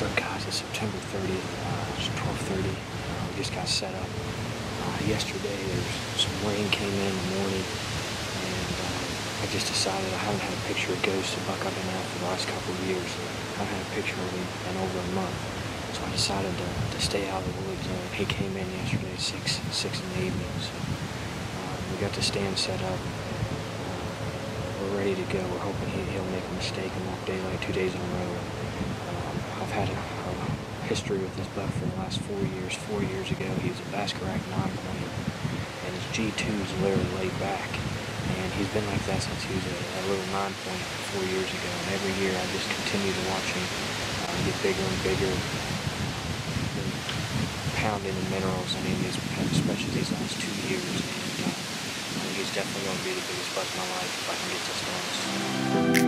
Up guys, it's September 30th, uh, it's 12.30, uh, we just got set up. Uh, yesterday there was some rain came in in the morning and uh, I just decided I haven't had a picture of Ghost, the buck I've been at for the last couple of years. I haven't had a picture of him in over a month. So I decided to, to stay out of the woods. Uh, he came in yesterday at 6, 6 in the evening, so uh, we got the stand set up. We're ready to go. We're hoping he, he'll make a mistake and walk daylight two days in a row. I've had a, a, history with this buck for the last four years. Four years ago, he was a basket rack 9 point, and his G2 is literally laid back. And he's been like that since he was a, a little 9 point four years ago. And every year, I just continue to watch him uh, get bigger and bigger. Pounding the minerals, I mean, especially these last two years. And, uh, he's definitely going to be the biggest buck in my life if I can get this done.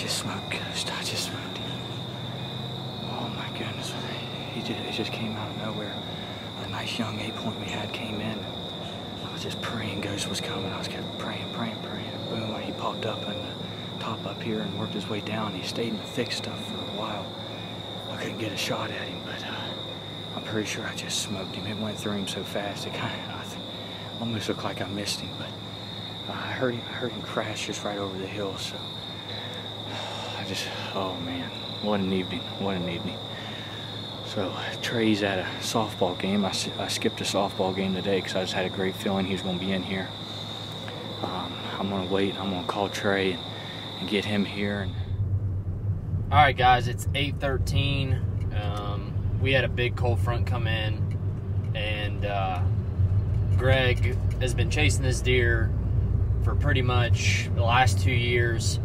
I just smoked Ghost. I just smoked him. Oh my goodness. He just, he just came out of nowhere. A nice young eight point we had came in. I was just praying Ghost was coming. I was kept praying, praying, praying. Boom, he popped up in the top up here and worked his way down. He stayed in the thick stuff for a while. I couldn't get a shot at him, but uh, I'm pretty sure I just smoked him. It went through him so fast, it kind of almost looked like I missed him. But uh, I heard him, I heard him crash just right over the hill. So just, oh man, what an evening, what an evening. So Trey's at a softball game. I, I skipped a softball game today because I just had a great feeling he was going to be in here. Um, I'm going to wait. I'm going to call Trey and, and, get him here. And... All right, guys, it's 8:13. Um, we had a big cold front come in, and uh, Greg has been chasing this deer for pretty much the last two years.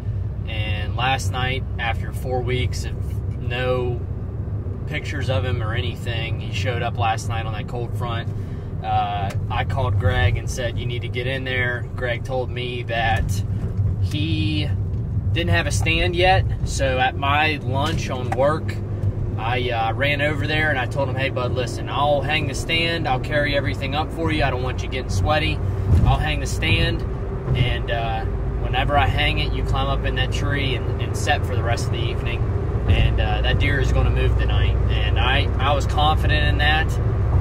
And last night, after four weeks of no pictures of him or anything, he showed up last night on that cold front. Uh, I called Greg and said, You need to get in there. Greg told me that he didn't have a stand yet. So at my lunch on work, I uh, ran over there and I told him, Hey, bud, listen, I'll hang the stand. I'll carry everything up for you. I don't want you getting sweaty. I'll hang the stand. And, uh, whenever I hang it, you climb up in that tree and, and set for the rest of the evening. And uh, that deer is going to move tonight. And I, I was confident in that.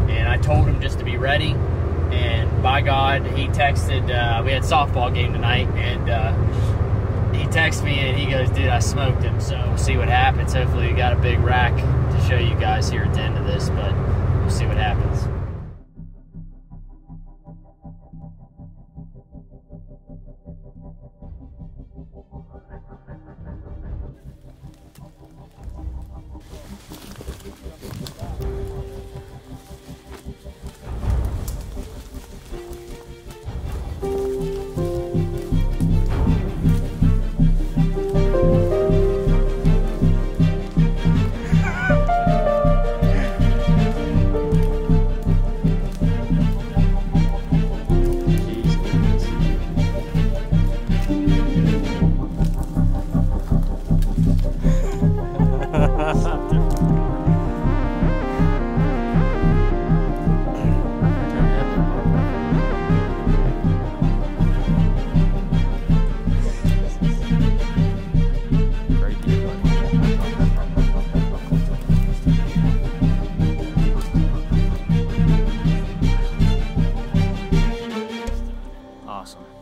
And I told him just to be ready. And by God, he texted, uh, we had softball game tonight. And uh, he texted me and he goes, dude, I smoked him. So we'll see what happens. Hopefully we got a big rack to show you guys here at the end of this. But we'll see what happens. awesome.